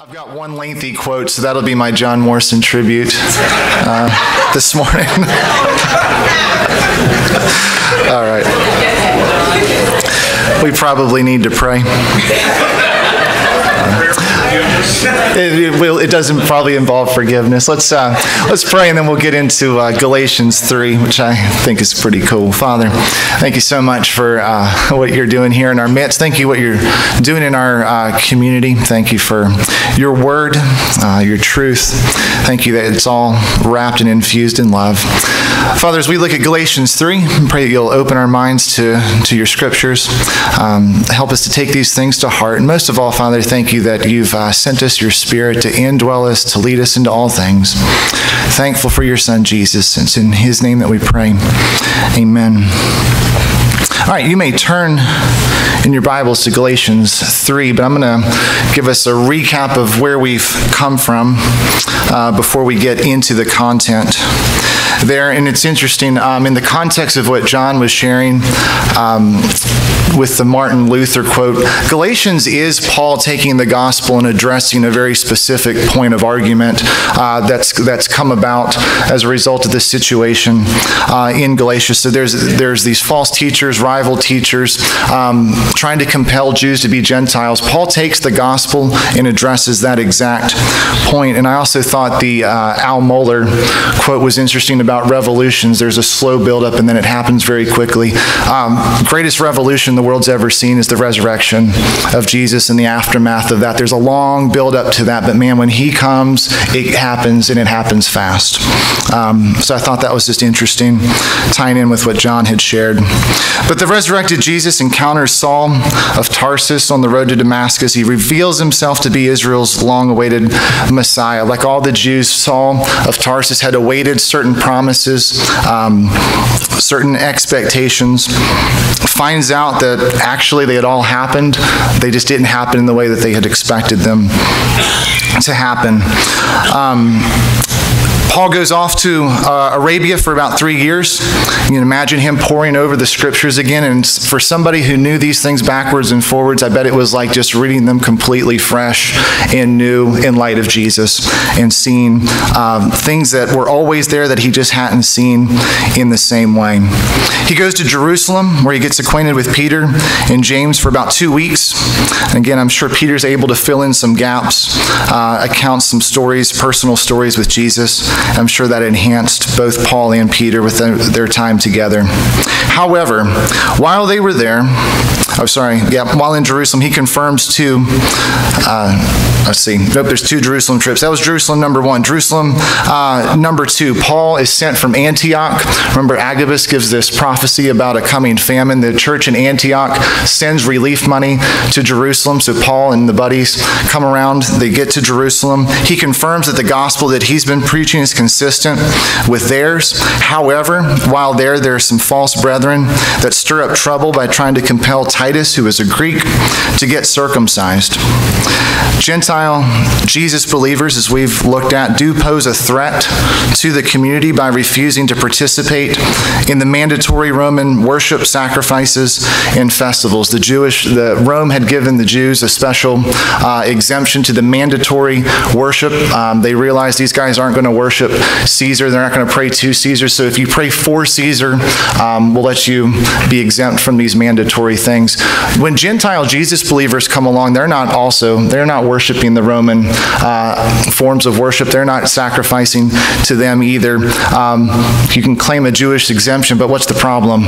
I've got one lengthy quote, so that'll be my John Morrison tribute uh, this morning. All right. We probably need to pray. It, it, will, it doesn't probably involve forgiveness. Let's uh, let's pray, and then we'll get into uh, Galatians three, which I think is pretty cool. Father, thank you so much for uh, what you're doing here in our midst. Thank you what you're doing in our uh, community. Thank you for your word, uh, your truth. Thank you that it's all wrapped and infused in love. Father, as we look at Galatians 3, I pray that you'll open our minds to, to your scriptures. Um, help us to take these things to heart. And most of all, Father, thank you that you've uh, sent us your Spirit to indwell us, to lead us into all things. Thankful for your Son, Jesus. It's in his name that we pray. Amen. All right, you may turn in your Bibles to Galatians 3, but I'm going to give us a recap of where we've come from uh, before we get into the content there. And it's interesting, um, in the context of what John was sharing um, with the Martin Luther quote, Galatians is Paul taking the gospel and addressing a very specific point of argument uh, that's, that's come about as a result of this situation uh, in Galatia. So there's, there's these false teachers, rival teachers, um, trying to compel Jews to be Gentiles. Paul takes the gospel and addresses that exact point. And I also thought the uh, Al Mohler quote was interesting about revolutions. There's a slow buildup and then it happens very quickly. Um, greatest revolution the world's ever seen is the resurrection of Jesus and the aftermath of that. There's a long buildup to that, but man, when he comes, it happens and it happens fast. Um, so I thought that was just interesting, tying in with what John had shared. But the resurrected Jesus encounters Saul of Tarsus on the road to Damascus. He reveals himself to be Israel's long awaited Messiah. Like all the Jews, Saul of Tarsus had awaited certain promises, um, certain expectations, finds out that actually they had all happened. They just didn't happen in the way that they had expected them to happen. Um, Paul goes off to uh, Arabia for about three years. You can imagine him poring over the scriptures again. And for somebody who knew these things backwards and forwards, I bet it was like just reading them completely fresh and new in light of Jesus and seeing um, things that were always there that he just hadn't seen in the same way. He goes to Jerusalem where he gets acquainted with Peter and James for about two weeks. And again, I'm sure Peter's able to fill in some gaps, uh, account some stories, personal stories with Jesus. I'm sure that enhanced both Paul and Peter with their time together. However, while they were there, oh, sorry, yeah, while in Jerusalem, he confirms two, uh, let's see, nope, there's two Jerusalem trips. That was Jerusalem number one. Jerusalem uh, number two, Paul is sent from Antioch. Remember, Agabus gives this prophecy about a coming famine. The church in Antioch sends relief money to Jerusalem. So Paul and the buddies come around, they get to Jerusalem. He confirms that the gospel that he's been preaching is consistent with theirs. However, while there, there are some false brethren that stir up trouble by trying to compel Titus, who is a Greek, to get circumcised. Gentile Jesus believers, as we've looked at, do pose a threat to the community by refusing to participate in the mandatory Roman worship sacrifices and festivals. The Jewish, the Rome had given the Jews a special uh, exemption to the mandatory worship. Um, they realized these guys aren't going to worship Caesar. They're not going to pray to Caesar. So if you pray for Caesar, um, we'll let you be exempt from these mandatory things. When Gentile Jesus believers come along, they're not also they're not worshiping the Roman uh, forms of worship. They're not sacrificing to them either. Um, you can claim a Jewish exemption, but what's the problem?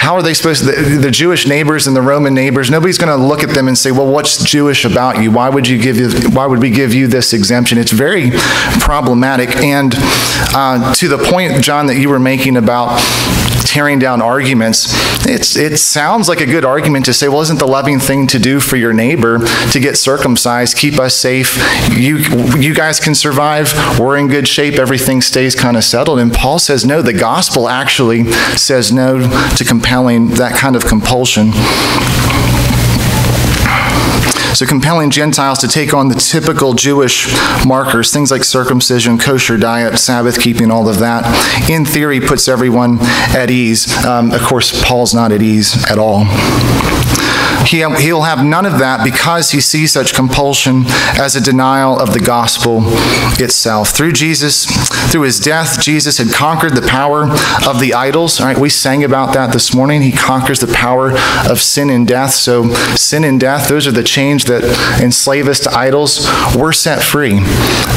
How are they supposed to? The, the Jewish neighbors and the Roman neighbors. Nobody's going to look at them and say, "Well, what's Jewish about you? Why would you give you? Why would we give you this exemption?" It's very problematic. And uh, to the point, John, that you were making about tearing down arguments, it's, it sounds like a good argument to say, well, isn't the loving thing to do for your neighbor to get circumcised, keep us safe? You, you guys can survive. We're in good shape. Everything stays kind of settled. And Paul says, no, the gospel actually says no to compelling that kind of compulsion. So, compelling Gentiles to take on the typical Jewish markers, things like circumcision, kosher diet, Sabbath keeping, all of that, in theory puts everyone at ease. Um, of course, Paul's not at ease at all. He, he'll have none of that because he sees such compulsion as a denial of the gospel itself. Through Jesus, through his death, Jesus had conquered the power of the idols. All right, we sang about that this morning. He conquers the power of sin and death. So, sin and death, those are the chains that enslave us to idols. We're set free.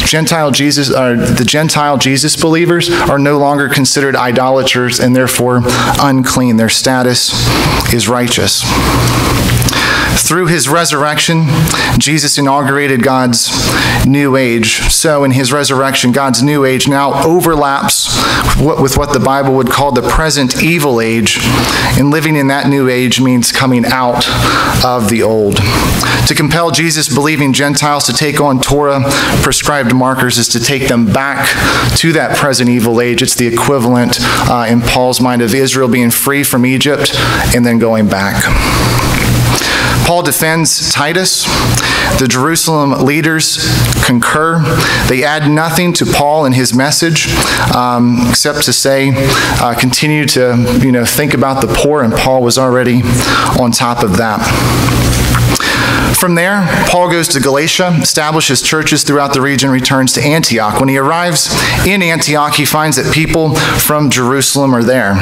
Gentile Jesus, uh, the Gentile Jesus believers are no longer considered idolaters and therefore unclean. Their status is righteous. Through his resurrection, Jesus inaugurated God's new age. So, in his resurrection, God's new age now overlaps with what the Bible would call the present evil age. And living in that new age means coming out of the old. To compel Jesus believing Gentiles to take on Torah prescribed markers is to take them back to that present evil age. It's the equivalent uh, in Paul's mind of Israel being free from Egypt and then going back. Paul defends Titus. The Jerusalem leaders concur. They add nothing to Paul and his message um, except to say, uh, continue to you know think about the poor, and Paul was already on top of that. From there, Paul goes to Galatia, establishes churches throughout the region, returns to Antioch. When he arrives in Antioch, he finds that people from Jerusalem are there.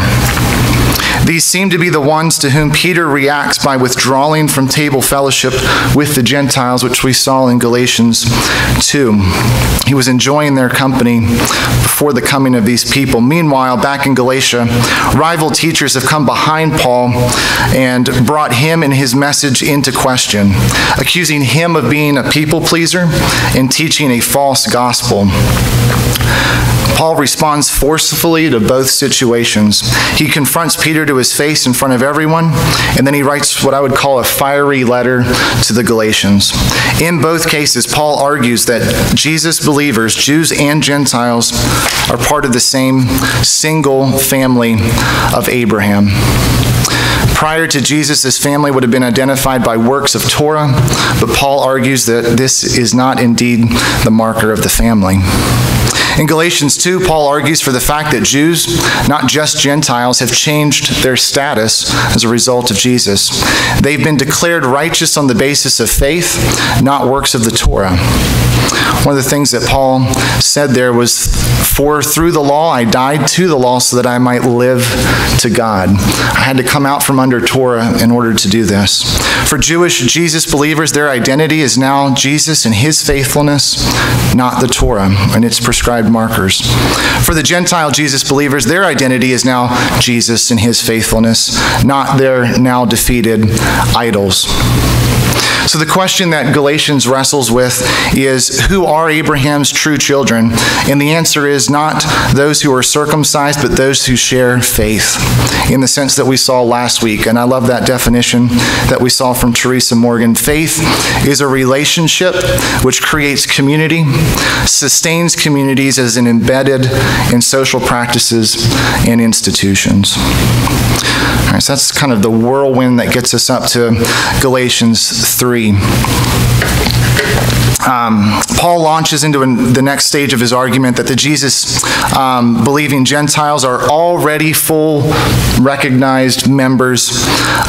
These seem to be the ones to whom Peter reacts by withdrawing from table fellowship with the Gentiles, which we saw in Galatians 2. He was enjoying their company before the coming of these people. Meanwhile, back in Galatia, rival teachers have come behind Paul and brought him and his message into question, accusing him of being a people pleaser and teaching a false gospel. Paul responds forcefully to both situations. He confronts Peter to his face in front of everyone, and then he writes what I would call a fiery letter to the Galatians. In both cases, Paul argues that Jesus believers, Jews and Gentiles, are part of the same single family of Abraham. Prior to Jesus, this family would have been identified by works of Torah, but Paul argues that this is not indeed the marker of the family. In Galatians 2, Paul argues for the fact that Jews, not just Gentiles, have changed their status as a result of Jesus. They've been declared righteous on the basis of faith, not works of the Torah. One of the things that Paul said there was, For through the law I died to the law so that I might live to God. I had to come out from under Torah in order to do this. For Jewish Jesus believers, their identity is now Jesus and his faithfulness, not the Torah and its prescribed markers. For the Gentile Jesus believers, their identity is now Jesus and his faithfulness, not their now defeated idols. So the question that Galatians wrestles with is who are Abraham's true children? And the answer is not those who are circumcised, but those who share faith in the sense that we saw last week. And I love that definition that we saw from Teresa Morgan. Faith is a relationship which creates community, sustains communities as an embedded in social practices and institutions. All right, so that's kind of the whirlwind that gets us up to Galatians 3. Um, Paul launches into an, the next stage of his argument that the Jesus um, believing Gentiles are already full, recognized members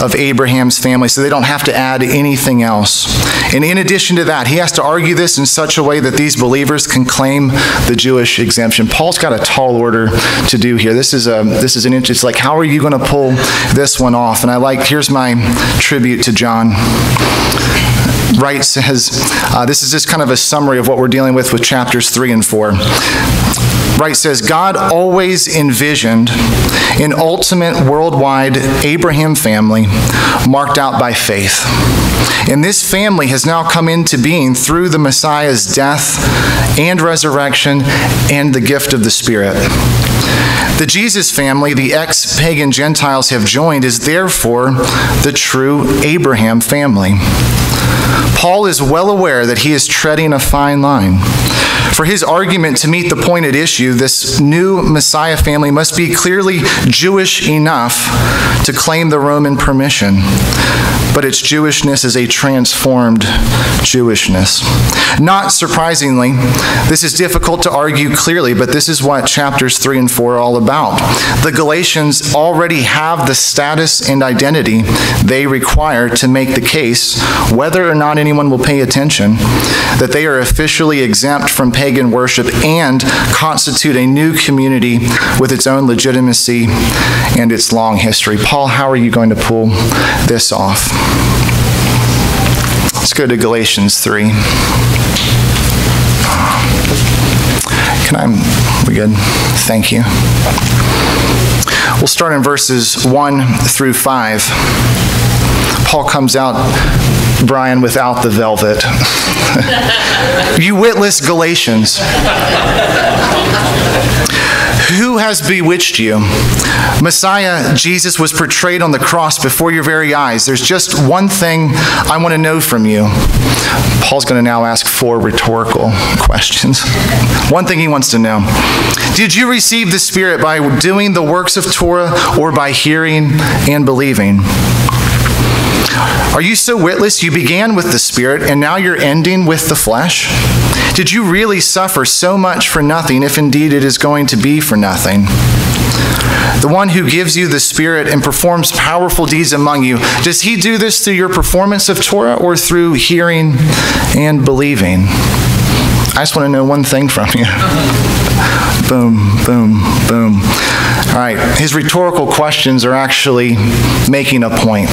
of Abraham's family, so they don't have to add anything else. And in addition to that, he has to argue this in such a way that these believers can claim the Jewish exemption. Paul's got a tall order to do here. This is a this is an it's like how are you going to pull this one off? And I like here's my tribute to John writes says uh, this is just kind of a summary of what we're dealing with with chapters 3 and 4 Wright says God always envisioned an ultimate worldwide Abraham family marked out by faith. And this family has now come into being through the Messiah's death and resurrection and the gift of the Spirit. The Jesus family, the ex pagan Gentiles have joined, is therefore the true Abraham family. Paul is well aware that he is treading a fine line. For his argument to meet the point at issue, this new Messiah family must be clearly Jewish enough to claim the Roman permission. But its Jewishness is a transformed Jewishness. Not surprisingly, this is difficult to argue clearly, but this is what chapters 3 and 4 are all about. The Galatians already have the status and identity they require to make the case, whether or not anyone will pay attention, that they are officially exempt from pagan worship and constitute a new community with its own legitimacy and its long history. Paul, how are you going to pull this off? Let's go to Galatians 3. Can I? We good? Thank you. We'll start in verses 1 through 5. Paul comes out, Brian, without the velvet. you witless Galatians. Who has bewitched you? Messiah Jesus was portrayed on the cross before your very eyes. There's just one thing I want to know from you. Paul's going to now ask four rhetorical questions. One thing he wants to know Did you receive the Spirit by doing the works of Torah or by hearing and believing? Are you so witless you began with the Spirit and now you're ending with the flesh? Did you really suffer so much for nothing if indeed it is going to be for nothing? The one who gives you the Spirit and performs powerful deeds among you, does he do this through your performance of Torah or through hearing and believing? I just want to know one thing from you. boom, boom, boom. All right, his rhetorical questions are actually making a point.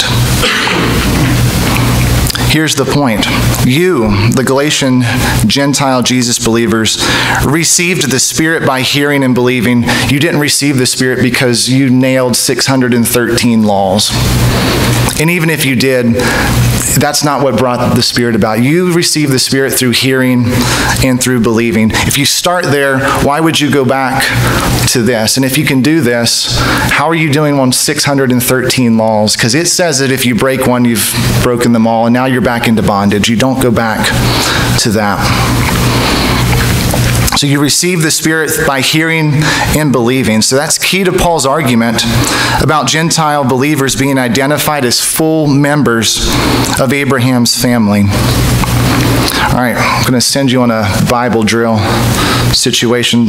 Here's the point you, the Galatian Gentile Jesus believers, received the Spirit by hearing and believing. You didn't receive the Spirit because you nailed 613 laws. And even if you did, that's not what brought the Spirit about. You received the Spirit through hearing and through believing. If you start there, why would you go back to this? And if you can do this, how are you doing on 613 laws? Because it says that if you break one, you've broken them all, and now you're back into bondage. You don't go back to that. So you receive the Spirit by hearing and believing. So that's key to Paul's argument about Gentile believers being identified as full members of Abraham's family. All right, I'm going to send you on a Bible drill situation.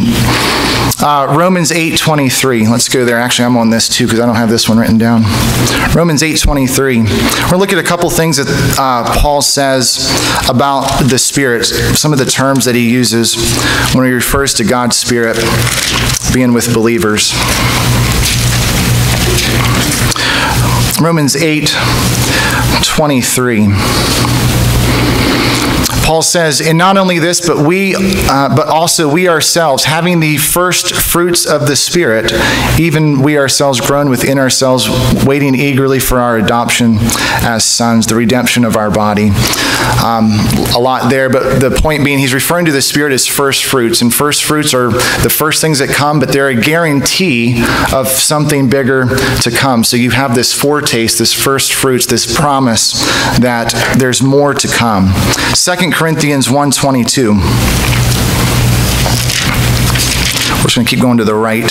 Uh, Romans 8:23. Let's go there. Actually, I'm on this too because I don't have this one written down. Romans 8:23. We're going to look at a couple things that uh, Paul says about the Spirit. Some of the terms that he uses when he refers to God's Spirit being with believers. Romans 8 23. Paul says, and not only this, but we, uh, but also we ourselves, having the first fruits of the Spirit, even we ourselves groan within ourselves, waiting eagerly for our adoption as sons, the redemption of our body. Um, a lot there, but the point being, he's referring to the Spirit as first fruits, and first fruits are the first things that come, but they're a guarantee of something bigger to come. So you have this foretaste, this first fruits, this promise that there's more to come. Second Corinthians 1.22. We're just going to keep going to the right.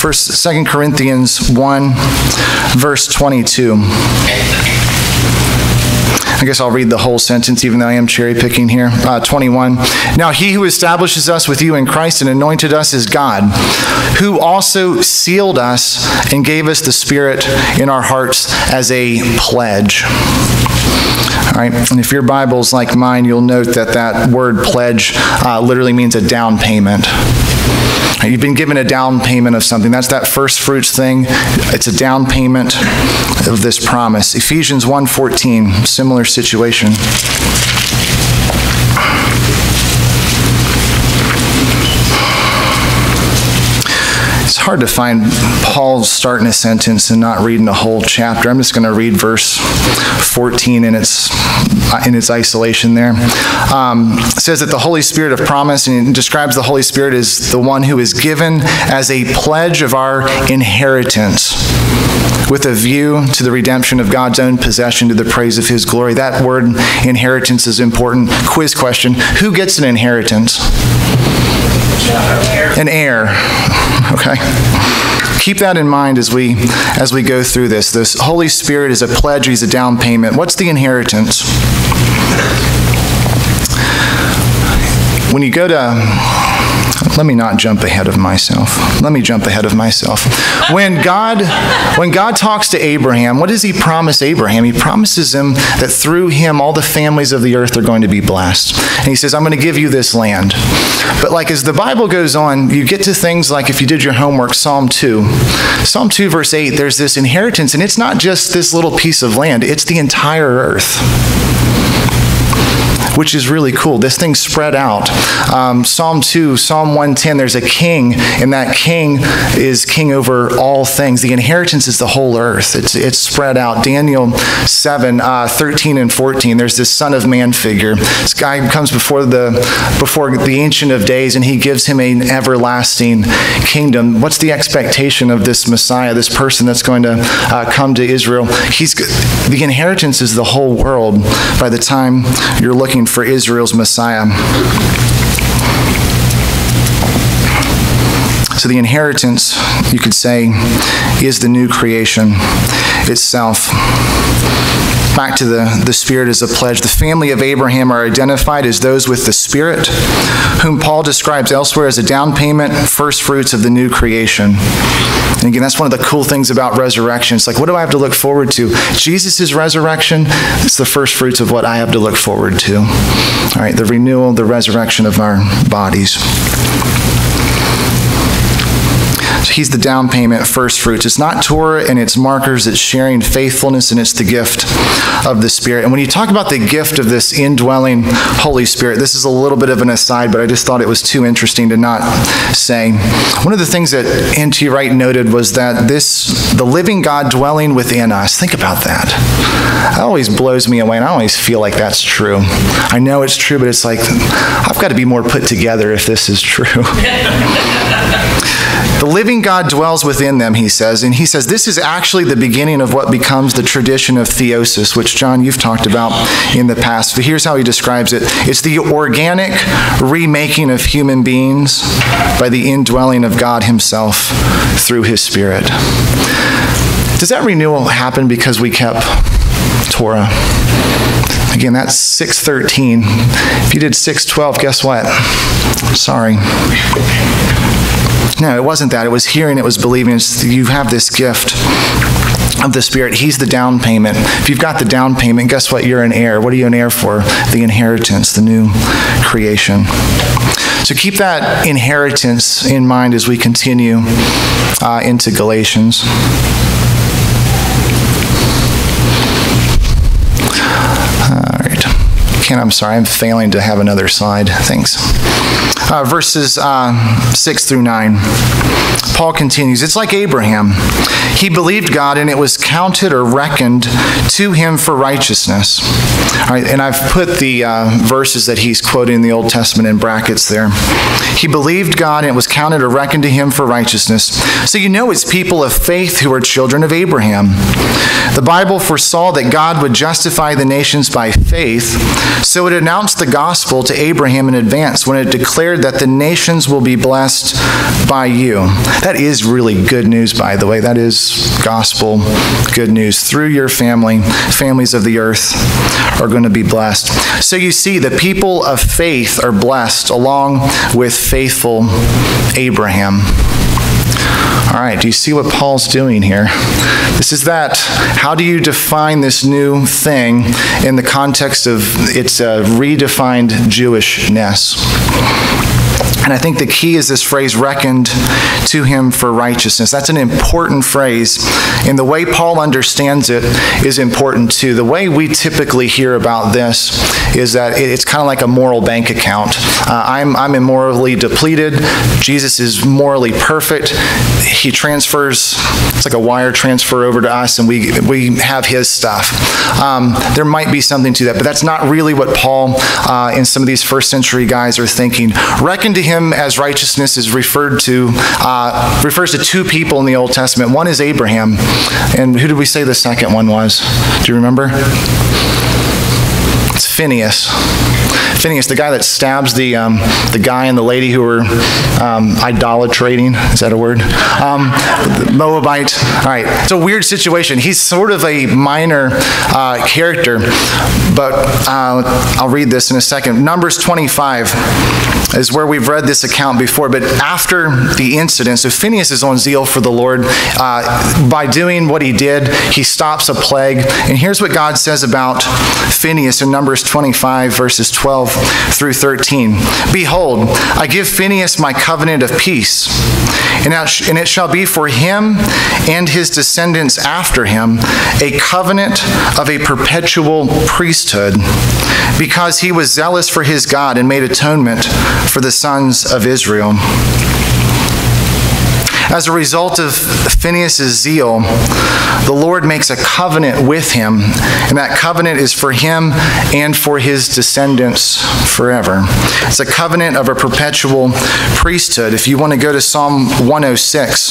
First, Second Corinthians 1, verse 22. I guess I'll read the whole sentence, even though I am cherry picking here. Uh, 21. Now, he who establishes us with you in Christ and anointed us is God, who also sealed us and gave us the Spirit in our hearts as a pledge. All right, and if your Bible's like mine, you'll note that that word pledge uh, literally means a down payment. You've been given a down payment of something. That's that first fruits thing. It's a down payment of this promise. Ephesians 1:14, similar situation. Hard to find Paul starting a sentence and not reading a whole chapter. I'm just going to read verse 14 in its in its isolation there. Um, says that the Holy Spirit of promise, and it describes the Holy Spirit as the one who is given as a pledge of our inheritance with a view to the redemption of God's own possession to the praise of his glory. That word inheritance is important. Quiz question Who gets an inheritance? An heir. Okay. Keep that in mind as we as we go through this. This Holy Spirit is a pledge, he's a down payment. What's the inheritance? When you go to let me not jump ahead of myself. Let me jump ahead of myself. When God, when God talks to Abraham, what does he promise Abraham? He promises him that through him all the families of the earth are going to be blessed. And he says, I'm going to give you this land. But like as the Bible goes on, you get to things like if you did your homework, Psalm 2. Psalm 2, verse 8, there's this inheritance, and it's not just this little piece of land, it's the entire earth which is really cool. This thing spread out. Um, Psalm 2, Psalm 110, there's a king, and that king is king over all things. The inheritance is the whole earth, it's, it's spread out. Daniel 7, uh, 13 and 14, there's this Son of Man figure. This guy comes before the, before the Ancient of Days, and he gives him an everlasting kingdom. What's the expectation of this Messiah, this person that's going to uh, come to Israel? He's, the inheritance is the whole world by the time you're looking for Israel's Messiah. So the inheritance, you could say, is the new creation itself. Back to the, the Spirit as a pledge. The family of Abraham are identified as those with the Spirit, whom Paul describes elsewhere as a down payment, first fruits of the new creation. And again, that's one of the cool things about resurrection. It's like, what do I have to look forward to? Jesus' resurrection, it's the first fruits of what I have to look forward to. All right, the renewal, the resurrection of our bodies. He's the down payment, first fruits. It's not Torah and its markers, it's sharing faithfulness, and it's the gift of the Spirit. And when you talk about the gift of this indwelling Holy Spirit, this is a little bit of an aside, but I just thought it was too interesting to not say. One of the things that N.T. Wright noted was that this, the living God dwelling within us, think about that. That always blows me away, and I always feel like that's true. I know it's true, but it's like, I've got to be more put together if this is true. The living God dwells within them, he says. And he says this is actually the beginning of what becomes the tradition of theosis, which, John, you've talked about in the past. But here's how he describes it it's the organic remaking of human beings by the indwelling of God himself through his Spirit. Does that renewal happen because we kept Torah? Again, that's 613. If you did 612, guess what? Sorry. No, it wasn't that. It was hearing, it was believing. It's, you have this gift of the Spirit. He's the down payment. If you've got the down payment, guess what? You're an heir. What are you an heir for? The inheritance, the new creation. So keep that inheritance in mind as we continue uh, into Galatians. I'm sorry, I'm failing to have another slide. Thanks. Uh, verses uh, 6 through 9. Paul continues It's like Abraham. He believed God, and it was counted or reckoned to him for righteousness. All right, and I've put the uh, verses that he's quoting in the Old Testament in brackets there. He believed God, and it was counted or reckoned to him for righteousness. So you know it's people of faith who are children of Abraham. The Bible foresaw that God would justify the nations by faith, so it announced the gospel to Abraham in advance when it declared that the nations will be blessed by you. That is really good news, by the way. That is gospel good news. Through your family, families of the earth are going to be blessed. So you see, the people of faith are blessed along with faithful Abraham. All right, do you see what Paul's doing here? This is that. How do you define this new thing in the context of its uh, redefined Jewishness? And I think the key is this phrase, reckoned to him for righteousness. That's an important phrase. And the way Paul understands it is important too. The way we typically hear about this is that it's kind of like a moral bank account. Uh, I'm, I'm immorally depleted. Jesus is morally perfect. He transfers, it's like a wire transfer over to us, and we, we have his stuff. Um, there might be something to that, but that's not really what Paul uh, and some of these first century guys are thinking. Reckoned to him as righteousness is referred to, uh, refers to two people in the Old Testament. One is Abraham, and who did we say the second one was? Do you remember? It's Phineas. Phineas, the guy that stabs the, um, the guy and the lady who were um, idolatrating, is that a word? Um, Moabite. All right, it's a weird situation. He's sort of a minor uh, character, but uh, I'll read this in a second. Numbers 25. is where we've read this account before, but after the incident, so Phineas is on zeal for the Lord. Uh, by doing what he did, he stops a plague. And here's what God says about Phineas in Numbers 25, verses 12 through 13 Behold, I give Phineas my covenant of peace, and it shall be for him and his descendants after him a covenant of a perpetual priesthood, because he was zealous for his God and made atonement for the sons of Israel. As a result of Phineas's zeal, the Lord makes a covenant with him, and that covenant is for him and for his descendants forever. It's a covenant of a perpetual priesthood. If you want to go to Psalm 106,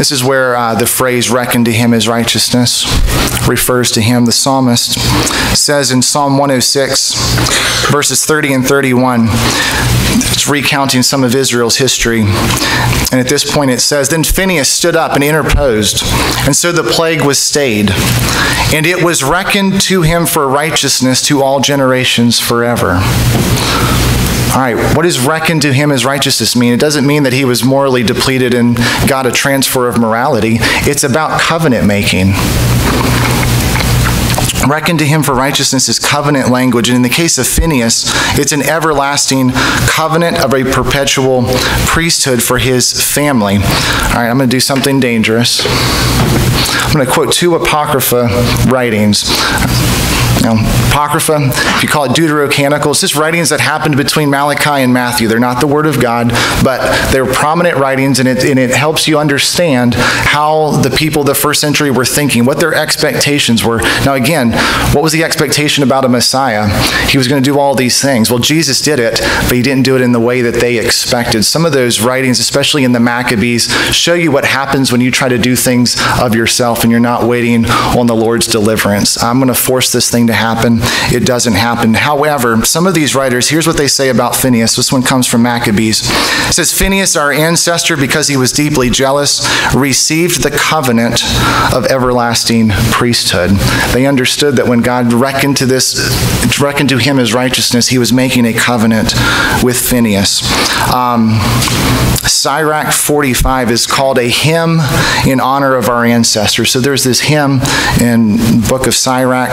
This is where uh, the phrase reckoned to him as righteousness refers to him. The psalmist says in Psalm 106, verses 30 and 31, it's recounting some of Israel's history. And at this point it says, Then Phineas stood up and interposed, and so the plague was stayed. And it was reckoned to him for righteousness to all generations forever. All right, what does reckoned to him as righteousness mean? It doesn't mean that he was morally depleted and got a transfer of morality. It's about covenant making. Reckoned to him for righteousness is covenant language. And in the case of Phineas, it's an everlasting covenant of a perpetual priesthood for his family. All right, I'm going to do something dangerous. I'm going to quote two Apocrypha writings. Apocrypha, if you call it Deuterocanonical, it's just writings that happened between Malachi and Matthew. They're not the Word of God, but they're prominent writings, and it, and it helps you understand how the people of the first century were thinking, what their expectations were. Now, again, what was the expectation about a Messiah? He was going to do all these things. Well, Jesus did it, but he didn't do it in the way that they expected. Some of those writings, especially in the Maccabees, show you what happens when you try to do things of yourself and you're not waiting on the Lord's deliverance. I'm going to force this thing to happen. It doesn't happen. However, some of these writers, here's what they say about Phineas. This one comes from Maccabees. It says, Phineas, our ancestor, because he was deeply jealous, received the covenant of everlasting priesthood. They understood that when God reckoned to this, reckoned to him as righteousness, he was making a covenant with Phineas. Um, Sirach 45 is called a hymn in honor of our ancestors. So there's this hymn in book of Sirach.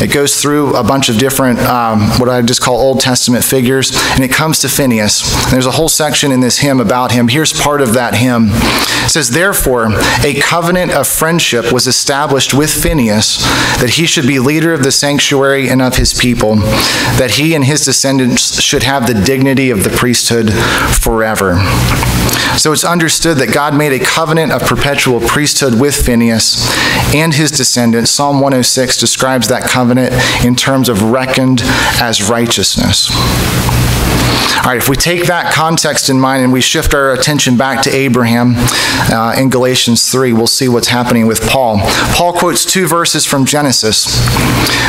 It it goes through a bunch of different, um, what I just call Old Testament figures, and it comes to Phineas. And there's a whole section in this hymn about him. Here's part of that hymn. It says, Therefore, a covenant of friendship was established with Phineas that he should be leader of the sanctuary and of his people, that he and his descendants should have the dignity of the priesthood forever. So it's understood that God made a covenant of perpetual priesthood with Phineas and his descendants. Psalm 106 describes that covenant in terms of reckoned as righteousness. All right, if we take that context in mind and we shift our attention back to Abraham uh, in Galatians 3, we'll see what's happening with Paul. Paul quotes two verses from Genesis.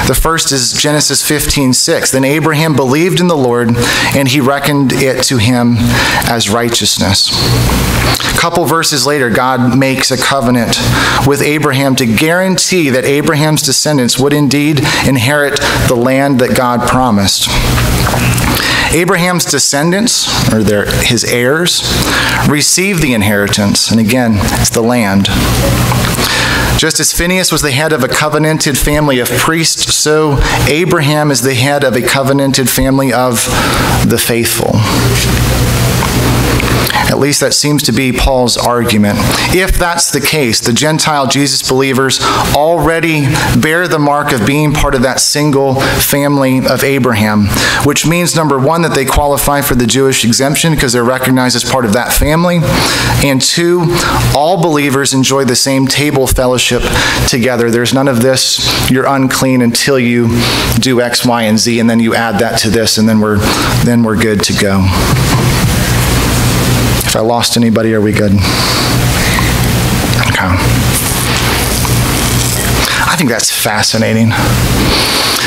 The first is Genesis 15 6. Then Abraham believed in the Lord, and he reckoned it to him as righteousness. A couple verses later, God makes a covenant with Abraham to guarantee that Abraham's descendants would indeed inherit the land that God promised. Abraham's descendants, or their, his heirs, receive the inheritance. And again, it's the land. Just as Phineas was the head of a covenanted family of priests, so Abraham is the head of a covenanted family of the faithful. At least that seems to be Paul's argument. If that's the case, the Gentile Jesus believers already bear the mark of being part of that single family of Abraham, which means, number one, that they qualify for the Jewish exemption because they're recognized as part of that family. And two, all believers enjoy the same table fellowship together. There's none of this, you're unclean until you do X, Y, and Z, and then you add that to this, and then we're, then we're good to go. If I lost anybody, are we good? Okay. I think that's fascinating.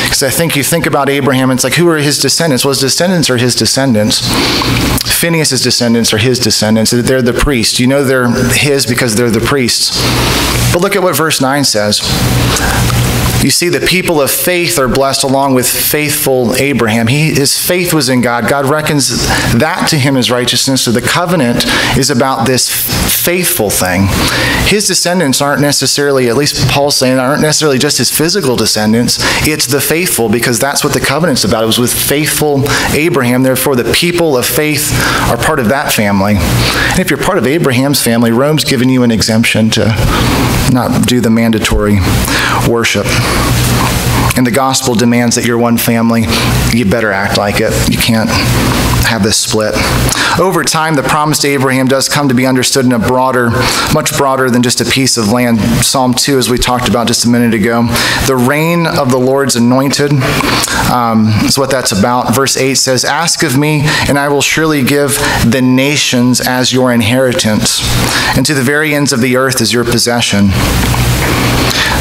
Because I think you think about Abraham, it's like, who are his descendants? Well, his descendants are his descendants. Phineas's descendants are his descendants. They're the priests. You know they're his because they're the priests. But look at what verse 9 says. You see the people of faith are blessed along with faithful Abraham. He, his faith was in God. God reckons that to him as righteousness. So the covenant is about this faithful thing. His descendants aren't necessarily, at least Paul's saying, aren't necessarily just his physical descendants. It's the faithful because that's what the covenant's about. It was with faithful Abraham. Therefore, the people of faith are part of that family. And if you're part of Abraham's family, Rome's given you an exemption to not do the mandatory worship. And the gospel demands that you're one family. You better act like it. You can't have this split. Over time, the promise to Abraham does come to be understood in a broader, much broader than just a piece of land. Psalm 2, as we talked about just a minute ago. The reign of the Lord's anointed um, is what that's about. Verse 8 says, Ask of me, and I will surely give the nations as your inheritance, and to the very ends of the earth as your possession.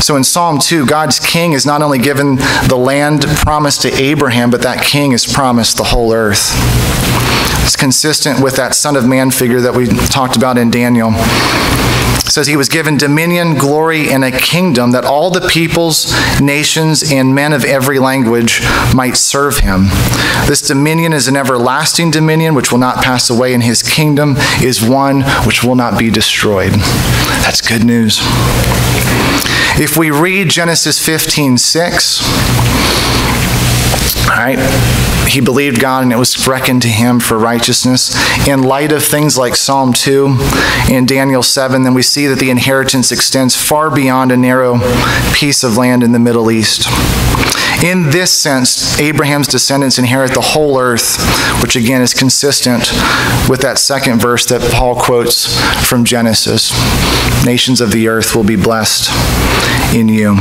So in Psalm 2, God's king is not only given the land promised to Abraham, but that king is promised the whole earth. It's consistent with that Son of Man figure that we talked about in Daniel. It says he was given dominion, glory, and a kingdom that all the peoples, nations, and men of every language might serve him. This dominion is an everlasting dominion which will not pass away, and his kingdom is one which will not be destroyed. That's good news. If we read Genesis 15 6, all right, he believed God and it was reckoned to him for righteousness. In light of things like Psalm 2 and Daniel 7, then we see that the inheritance extends far beyond a narrow piece of land in the Middle East. In this sense, Abraham's descendants inherit the whole earth, which again is consistent with that second verse that Paul quotes from Genesis. Nations of the earth will be blessed in you.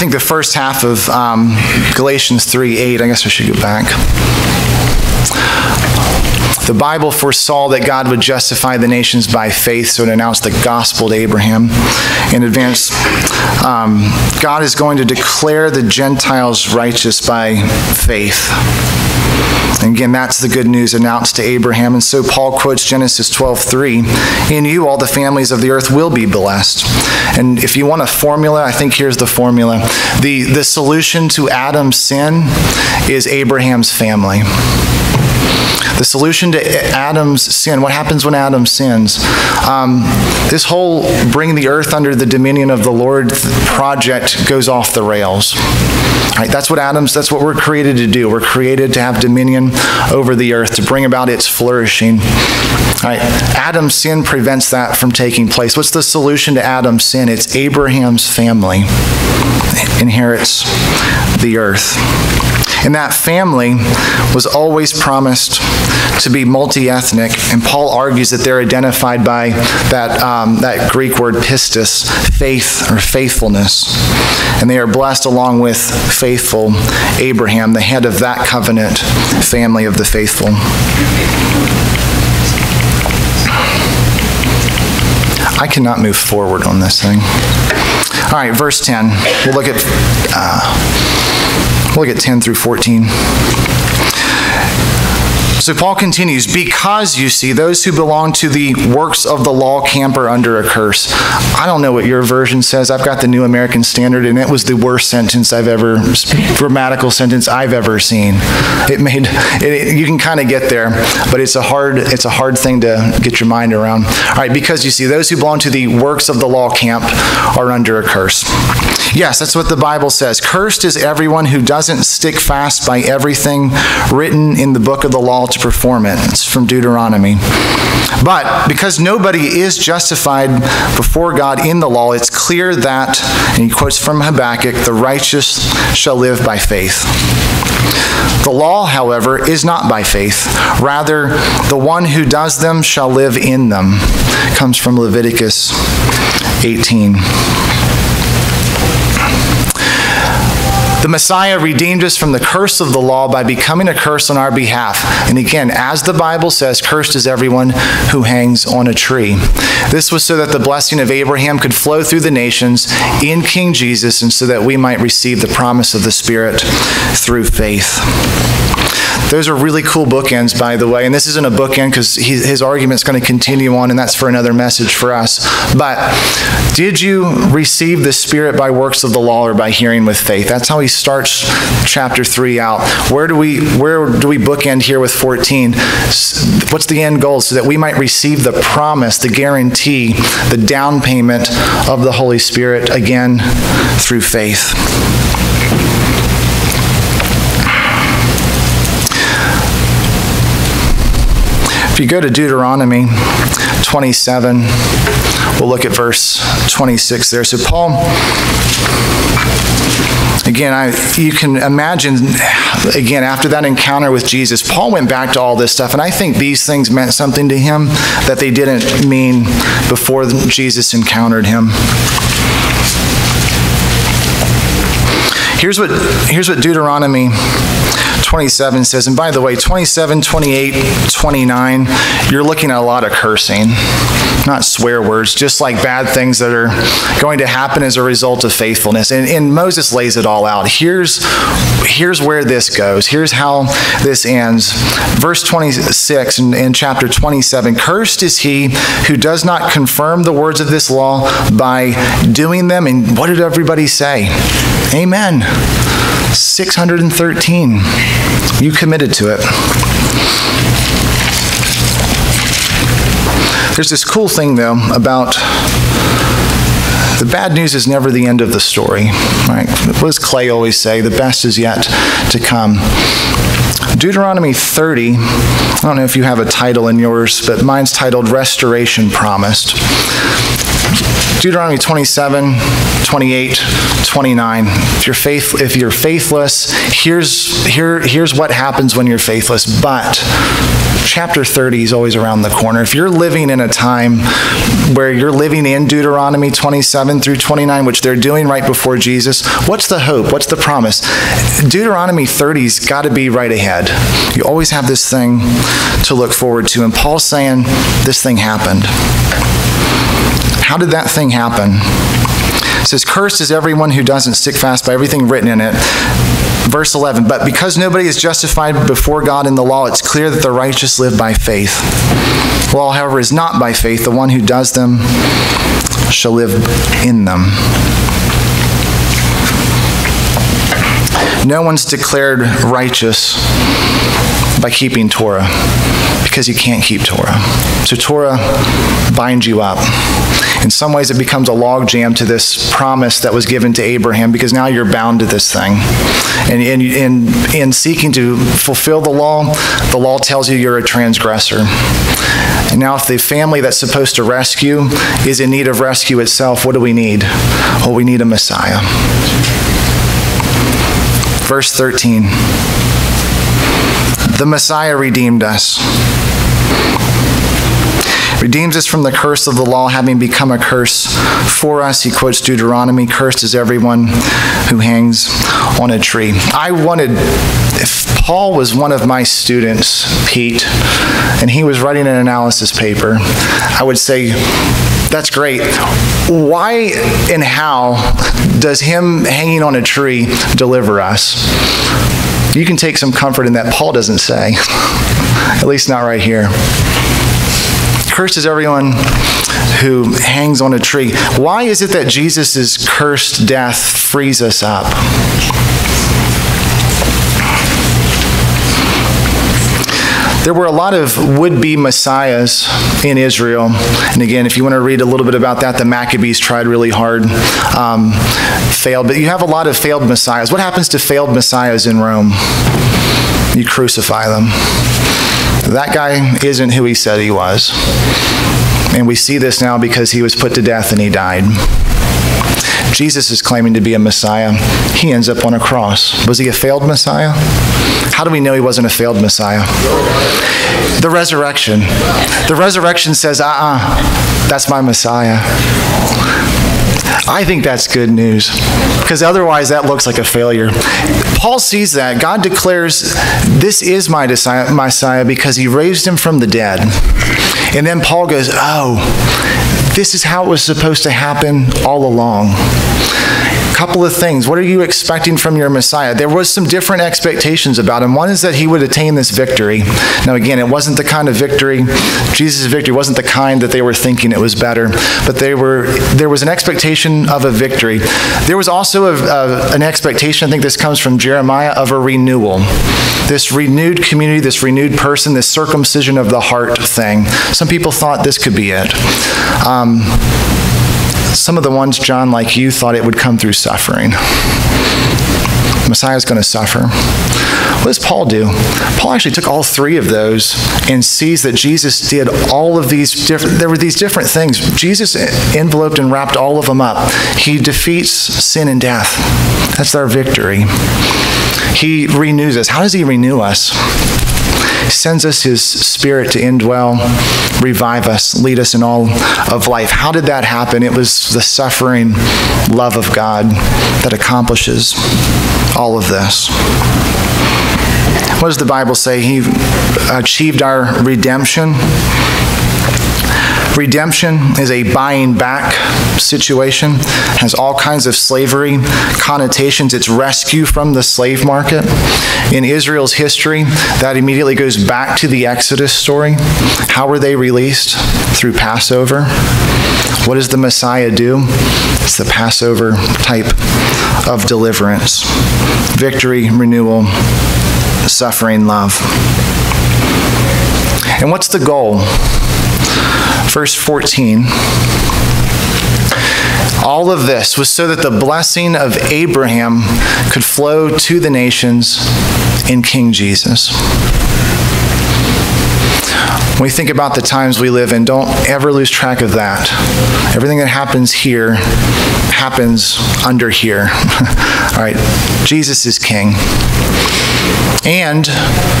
Think the first half of um, Galatians 3 8, I guess I should go back. The Bible foresaw that God would justify the nations by faith, so it announced the gospel to Abraham in advance. Um, God is going to declare the Gentiles righteous by faith. And again, that's the good news announced to Abraham. And so Paul quotes Genesis 12:3, "In you all the families of the earth will be blessed." And if you want a formula, I think here's the formula. The the solution to Adam's sin is Abraham's family. The solution to Adam's sin, what happens when Adam sins? Um, this whole bring the earth under the dominion of the Lord project goes off the rails. Right, that's what Adam's, that's what we're created to do. We're created to have dominion over the earth, to bring about its flourishing. Right, Adam's sin prevents that from taking place. What's the solution to Adam's sin? It's Abraham's family inherits the earth. And that family was always promised to be multi-ethnic, and Paul argues that they're identified by that, um, that Greek word pistis, faith or faithfulness. And they are blessed along with faithful Abraham, the head of that covenant family of the faithful. I cannot move forward on this thing. All right, verse 10. We'll look at uh, look at 10 through 14. So Paul continues, because you see, those who belong to the works of the law camper under a curse. I don't know what your version says. I've got the New American Standard, and it was the worst sentence I've ever, grammatical sentence I've ever seen. It made, it, you can kind of get there, but it's a hard, it's a hard thing to get your mind around. All right, because you see, those who belong to the works of the law camp are under a curse. Yes, that's what the Bible says. Cursed is everyone who doesn't stick fast by everything written in the book of the law to perform it. It's from Deuteronomy. But because nobody is justified before God in the law, it's clear that, and he quotes from Habakkuk, the righteous shall live by faith. The law, however, is not by faith. Rather, the one who does them shall live in them. It comes from Leviticus 18. The Messiah redeemed us from the curse of the law by becoming a curse on our behalf. And again, as the Bible says, cursed is everyone who hangs on a tree. This was so that the blessing of Abraham could flow through the nations in King Jesus and so that we might receive the promise of the Spirit through faith. Those are really cool bookends, by the way. And this isn't a bookend because his argument's going to continue on, and that's for another message for us. But did you receive the Spirit by works of the law or by hearing with faith? That's how he starts chapter 3 out. Where do we where do we bookend here with 14? What's the end goal? So that we might receive the promise, the guarantee, the down payment of the Holy Spirit again through faith. If you go to Deuteronomy 27, we'll look at verse 26 there. So, Paul, again, I, you can imagine, again, after that encounter with Jesus, Paul went back to all this stuff, and I think these things meant something to him that they didn't mean before Jesus encountered him. Here's what, here's what Deuteronomy 27 says, and by the way, 27, 28, 29, you're looking at a lot of cursing, not swear words, just like bad things that are going to happen as a result of faithfulness. And, and Moses lays it all out. Here's, here's where this goes. Here's how this ends. Verse 26 in, in chapter 27 Cursed is he who does not confirm the words of this law by doing them. And what did everybody say? Amen. 613. You committed to it. There's this cool thing, though, about the bad news is never the end of the story. Right? What does Clay always say? The best is yet to come. Deuteronomy 30, I don't know if you have a title in yours, but mine's titled Restoration Promised. Deuteronomy 27, 28, 29. If you're, faith, if you're faithless, here's, here, here's what happens when you're faithless. But chapter 30 is always around the corner. If you're living in a time where you're living in Deuteronomy 27 through 29, which they're doing right before Jesus, what's the hope? What's the promise? Deuteronomy 30's got to be right ahead. You always have this thing to look forward to. And Paul's saying this thing happened. How did that thing happen? It says, Cursed is everyone who doesn't stick fast by everything written in it. Verse 11, but because nobody is justified before God in the law, it's clear that the righteous live by faith. Law, however, is not by faith. The one who does them shall live in them. No one's declared righteous by keeping Torah because you can't keep Torah. So Torah binds you up. In some ways, it becomes a logjam to this promise that was given to Abraham because now you're bound to this thing. And in, in, in seeking to fulfill the law, the law tells you you're a transgressor. And now, if the family that's supposed to rescue is in need of rescue itself, what do we need? Well, we need a Messiah. Verse 13 The Messiah redeemed us redeems us from the curse of the law, having become a curse for us. He quotes Deuteronomy Cursed is everyone who hangs on a tree. I wanted, if Paul was one of my students, Pete, and he was writing an analysis paper, I would say, that's great. Why and how does him hanging on a tree deliver us? You can take some comfort in that Paul doesn't say, at least not right here. Cursed is everyone who hangs on a tree. Why is it that Jesus' cursed death frees us up? There were a lot of would be messiahs in Israel. And again, if you want to read a little bit about that, the Maccabees tried really hard, um, failed. But you have a lot of failed messiahs. What happens to failed messiahs in Rome? You crucify them. That guy isn't who he said he was. And we see this now because he was put to death and he died. Jesus is claiming to be a Messiah. He ends up on a cross. Was he a failed Messiah? How do we know he wasn't a failed Messiah? The resurrection. The resurrection says, uh uh-uh, uh, that's my Messiah. I think that's good news because otherwise that looks like a failure. Paul sees that. God declares, This is my Messiah because he raised him from the dead. And then Paul goes, Oh, this is how it was supposed to happen all along couple of things. What are you expecting from your Messiah? There was some different expectations about him. One is that he would attain this victory. Now, again, it wasn't the kind of victory, Jesus' victory wasn't the kind that they were thinking it was better, but they were, there was an expectation of a victory. There was also a, a, an expectation, I think this comes from Jeremiah, of a renewal. This renewed community, this renewed person, this circumcision of the heart thing. Some people thought this could be it. Um, some of the ones, John, like you, thought it would come through suffering. Messiah is going to suffer. What does Paul do? Paul actually took all three of those and sees that Jesus did all of these different, there were these different things. Jesus enveloped and wrapped all of them up. He defeats sin and death. That's our victory. He renews us. How does he renew us? Sends us His Spirit to indwell, revive us, lead us in all of life. How did that happen? It was the suffering love of God that accomplishes all of this. What does the Bible say? He achieved our redemption Redemption is a buying back situation, has all kinds of slavery connotations. It's rescue from the slave market. In Israel's history, that immediately goes back to the Exodus story. How were they released? Through Passover. What does the Messiah do? It's the Passover type of deliverance victory, renewal, suffering, love. And what's the goal? Verse 14. All of this was so that the blessing of Abraham could flow to the nations in King Jesus. When we think about the times we live in, don't ever lose track of that. Everything that happens here happens under here. All right, Jesus is King. And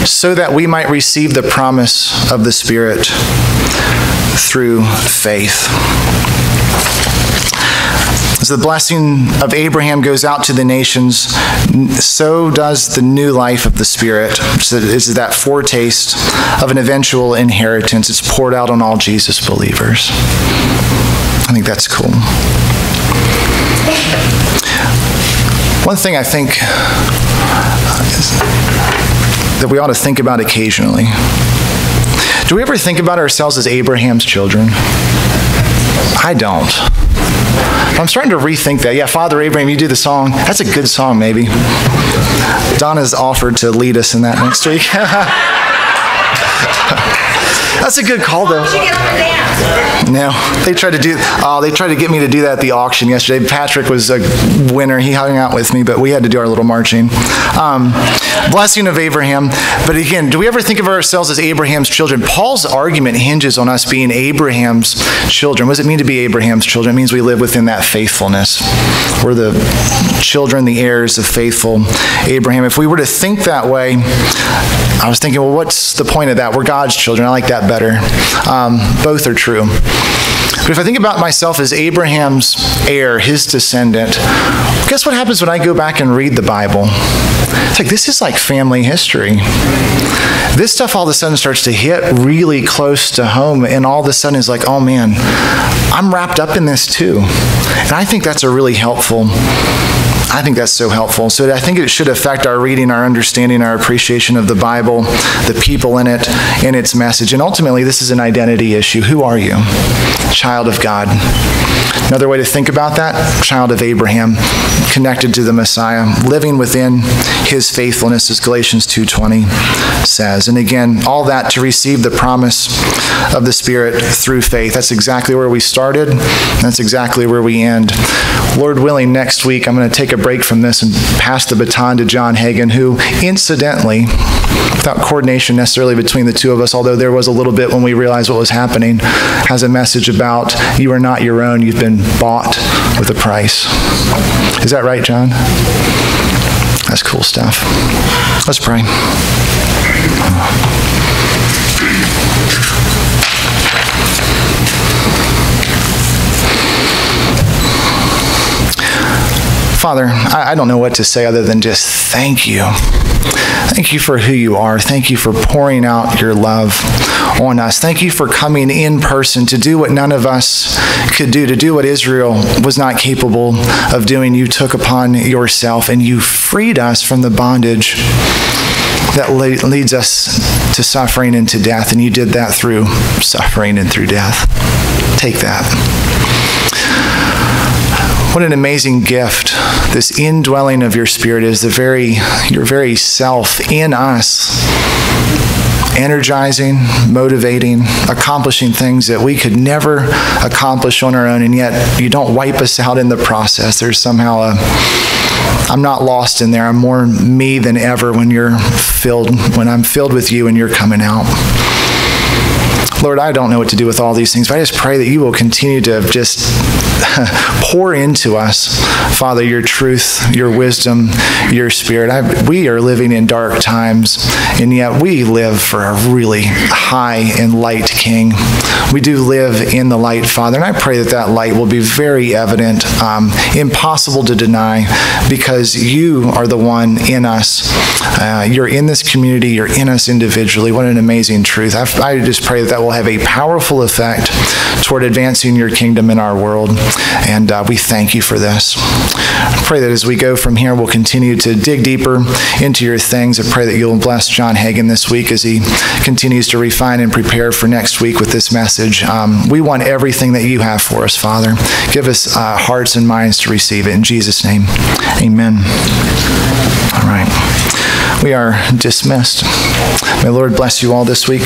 so that we might receive the promise of the Spirit through faith. As the blessing of Abraham goes out to the nations, so does the new life of the Spirit. So is that foretaste of an eventual inheritance. It's poured out on all Jesus believers. I think that's cool. One thing I think that we ought to think about occasionally do we ever think about ourselves as Abraham's children? I don't. I'm starting to rethink that. Yeah, Father Abraham, you do the song. That's a good song, maybe. Donna's offered to lead us in that next week. That's a good call, though. No, they tried to do. Oh, they tried to get me to do that at the auction yesterday. Patrick was a winner. He hung out with me, but we had to do our little marching. Um, blessing of Abraham. But again, do we ever think of ourselves as Abraham's children? Paul's argument hinges on us being Abraham's children. What does it mean to be Abraham's children? It means we live within that faithfulness. We're the children, the heirs of faithful Abraham. If we were to think that way, I was thinking, well, what's the point of that? We're God's children. I like that better. Um, both are true. But if I think about myself as Abraham's heir, his descendant, guess what happens when I go back and read the Bible? It's like, this is like family history. This stuff all of a sudden starts to hit really close to home, and all of a sudden is like, oh man, I'm wrapped up in this too. And I think that's a really helpful I think that's so helpful. So I think it should affect our reading, our understanding, our appreciation of the Bible, the people in it, and its message. And ultimately, this is an identity issue. Who are you? Child of God. Another way to think about that, child of Abraham, connected to the Messiah, living within his faithfulness, as Galatians 2.20 says. And again, all that to receive the promise of the Spirit through faith. That's exactly where we started. That's exactly where we end. Lord willing, next week I'm going to take a break from this and pass the baton to John Hagen, who, incidentally, without coordination necessarily between the two of us, although there was a little bit when we realized what was happening, has a message about you are not your own, you've been bought with a price. Is that right, John? That's cool stuff. Let's pray. Father, I, I don't know what to say other than just thank you. Thank you for who you are. Thank you for pouring out your love on us. Thank you for coming in person to do what none of us could do, to do what Israel was not capable of doing. You took upon yourself and you freed us from the bondage that leads us to suffering and to death. And you did that through suffering and through death. Take that. What an amazing gift this indwelling of your spirit is the very your very self in us energizing, motivating, accomplishing things that we could never accomplish on our own, and yet you don't wipe us out in the process. There's somehow a I'm not lost in there. I'm more me than ever when you're filled, when I'm filled with you and you're coming out. Lord, I don't know what to do with all these things, but I just pray that you will continue to just pour into us, Father, your truth, your wisdom, your spirit. I, we are living in dark times, and yet we live for a really high and light King. We do live in the light, Father, and I pray that that light will be very evident, um, impossible to deny, because you are the one in us. Uh, you're in this community, you're in us individually. What an amazing truth. I, I just pray that that will will have a powerful effect toward advancing your kingdom in our world. And uh, we thank you for this. I pray that as we go from here, we'll continue to dig deeper into your things. I pray that you'll bless John Hagin this week as he continues to refine and prepare for next week with this message. Um, we want everything that you have for us, Father. Give us uh, hearts and minds to receive it. In Jesus' name, amen. All right. We are dismissed. May Lord bless you all this week.